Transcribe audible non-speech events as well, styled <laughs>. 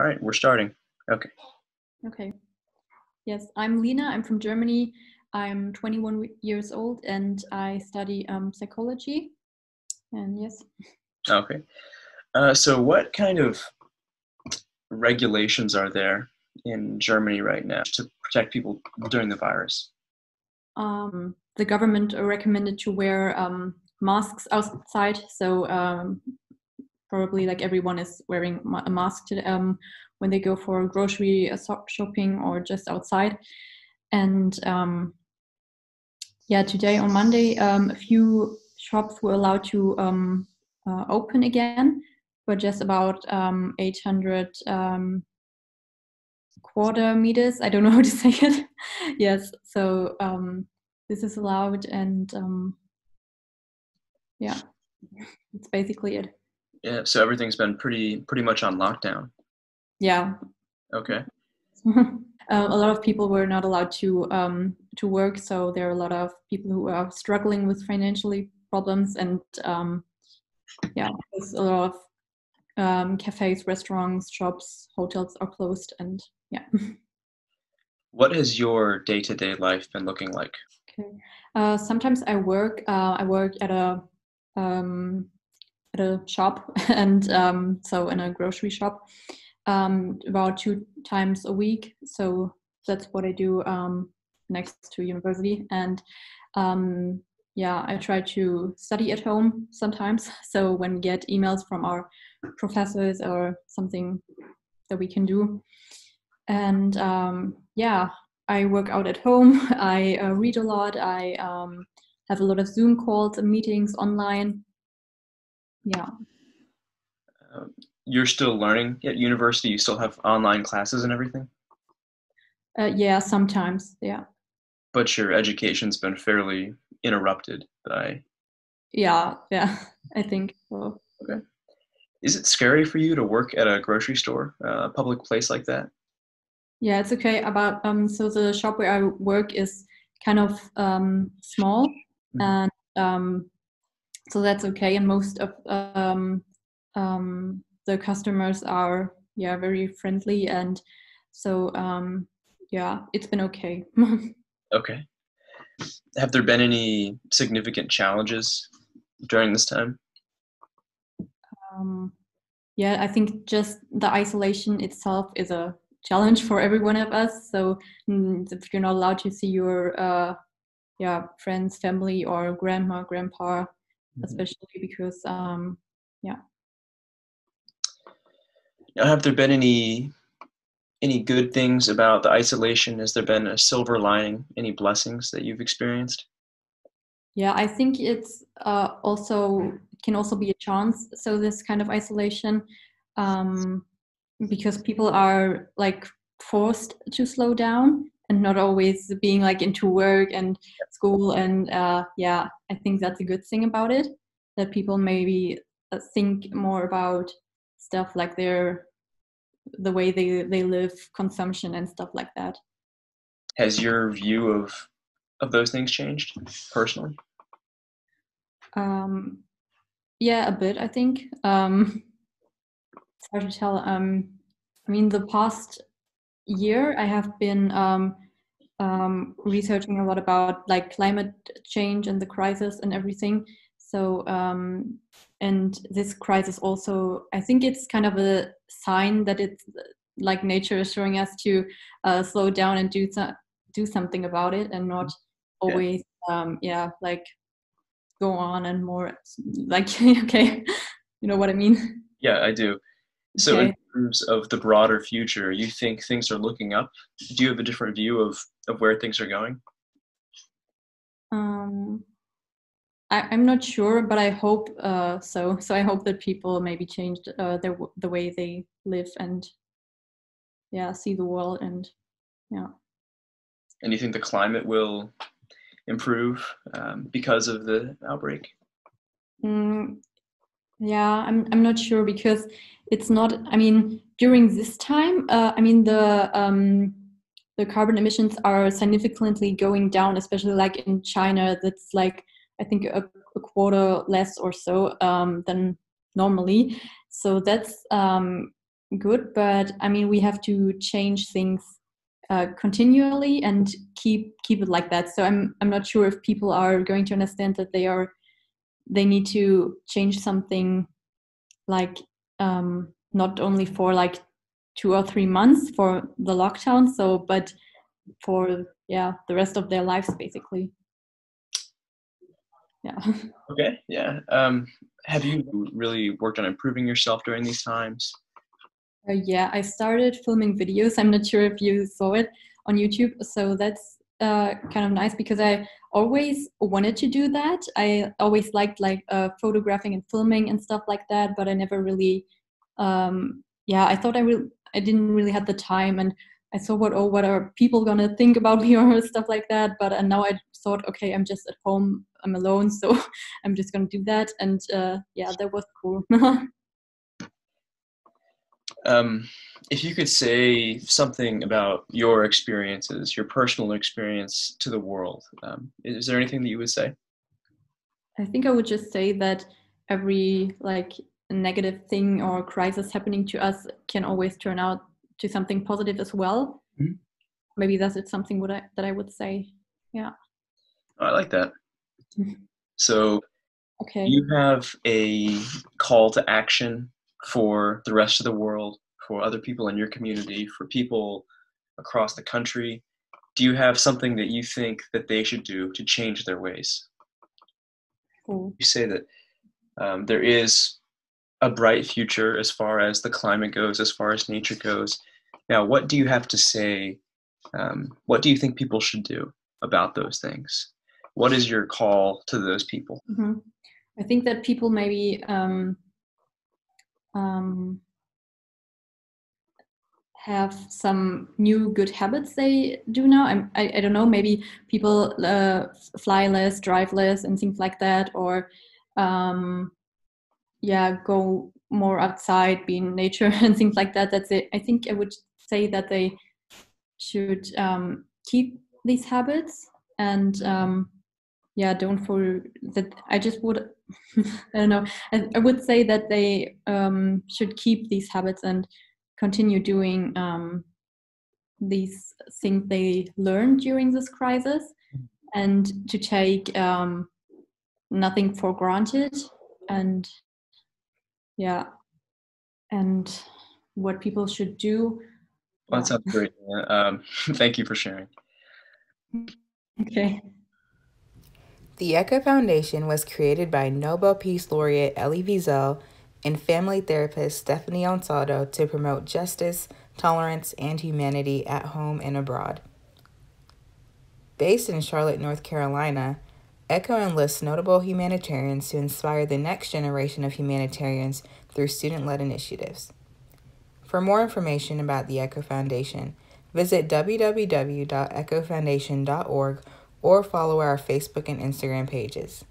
All right, we're starting. Okay. Okay. Yes, I'm Leena. I'm from Germany. I'm 21 years old and I study um, psychology. And yes. Okay. Uh, so, what kind of regulations are there in Germany right now to protect people during the virus? Um, the government recommended to wear um, masks outside. So, um, probably like everyone is wearing a mask to, um, when they go for grocery uh, shopping or just outside. And um, yeah, today on Monday, um, a few shops were allowed to um, uh, open again, but just about um, 800 um, quarter meters. I don't know how to <laughs> say it. yes, so this is allowed, and yeah, it's basically it. Yeah, so everything's been pretty pretty much on lockdown. Yeah. Okay. <laughs> um, a lot of people were not allowed to um, to work, so there are a lot of people who are struggling with financially problems, and um, yeah, there's a lot of um, cafes, restaurants, shops, hotels are closed, and yeah. <laughs> what has your day to day life been looking like? Okay. Uh, sometimes I work. Uh, I work at a um, at a shop, <laughs> and um, so in a grocery shop, um, about two times a week. So that's what I do um, next to university. And um, yeah, I try to study at home sometimes. <laughs> So when we get emails from our professors or something that we can do. And um, yeah, I work out at home. <laughs> I uh, read a lot. I um, have a lot of Zoom calls and meetings online. Yeah. Um, you're still learning at university. You still have online classes and everything. Uh, yeah, sometimes. Yeah. But your education's been fairly interrupted by. Yeah, yeah, <laughs> I think so. Okay. Is it scary for you to work at a grocery store, a public place like that? Yeah, it's okay. About um, so the shop where I work is kind of um small, mm-hmm. and um, so that's okay. And most of um um the customers are yeah very friendly and so um yeah it's been okay. <laughs> Okay. Have there been any significant challenges during this time? Um yeah i think just the isolation itself is a challenge for every one of us. So mm, if you're not allowed to see your uh yeah friends family or grandma grandpa mm-hmm. especially because um yeah now, have there been any any good things about the isolation? Has there been a silver lining? Any blessings that you've experienced? Yeah, I think it's uh, also can also be a chance. So this kind of isolation, um, because people are like forced to slow down and not always being like into work and school. And uh, yeah, I think that's a good thing about it. That people maybe uh, think more about stuff like their the way they they live consumption and stuff like that has your view of of those things changed personally um yeah a bit i think um <laughs> it's hard to tell um i mean the past year i have been um um, researching a lot about like climate change and the crisis and everything. So um, and this crisis also i think it's kind of a sign that it's like nature is showing us to uh, slow down and do so- do something about it and not always yeah. um yeah like go on and more like <laughs> okay you know what i mean yeah i do so okay. in terms of the broader future you think things are looking up do you have a different view of of where things are going um I, am not sure, but I hope uh, so. So I hope that people maybe change uh, their the way they live and yeah, see the world and yeah. And you think the climate will improve um, because of the outbreak? Mm, yeah, I'm I'm not sure because it's not. I mean, during this time, uh, I mean the um, the carbon emissions are significantly going down, especially like in China. That's like I think a, a quarter less or so um, than normally. So that's um, good, but I mean, we have to change things uh, continually and keep keep it like that. So I'm I'm not sure if people are going to understand that they are they need to change something like um, not only for like two or three months for the lockdown so but for yeah the rest of their lives basically. Yeah. <laughs> Okay yeah um, have you really worked on improving yourself during these times? Uh, yeah i started filming videos. I'm not sure if you saw it on youtube so that's uh, kind of nice because i always wanted to do that. I always liked like uh, photographing and filming and stuff like that but i never really um, yeah i thought i will I didn't really have the time and I thought what oh what are people gonna think about me <laughs> or stuff like that but and now I thought okay I'm just at home I'm alone <laughs> so I'm just gonna do that and uh, yeah that was cool <laughs> um, if you could say something about your experiences your personal experience to the world um, is there anything that you would say I think I would just say that every like negative thing or crisis happening to us can always turn out to something positive as well. Mm-hmm. Maybe that's it, something I, that I would say. Yeah. Oh, I like that. So, okay, you have a call to action for the rest of the world, for other people in your community, for people across the country. Do you have something that you think that they should do to change their ways? Cool. You say that um, there is a bright future as far as the climate goes, as far as nature goes. Now, what do you have to say? Um, what do you think people should do about those things? What is your call to those people? Mm-hmm. I think that people maybe um, um, have some new good habits they do now. I'm, I, I don't know, maybe people uh, fly less, drive less, and things like that, or um, yeah go more outside be in nature <laughs> and things like that that's it i think i would say that they should um, keep these habits and um, yeah don't for that i just would <laughs> i don't know. I, I, would say that they um, should keep these habits and continue doing um, these things they learned during this crisis and to take um, nothing for granted and yeah and what people should do. Well, that sounds great um, <laughs> thank you for sharing. Okay the echo foundation was created by nobel peace laureate elie wiesel and family therapist stephanie ansaldo to promote justice tolerance and humanity at home and abroad based in charlotte north carolina ECHO enlists notable humanitarians to inspire the next generation of humanitarians through student led initiatives. For more information about the ECHO Foundation, visit www.echofoundation.org or follow our Facebook and Instagram pages.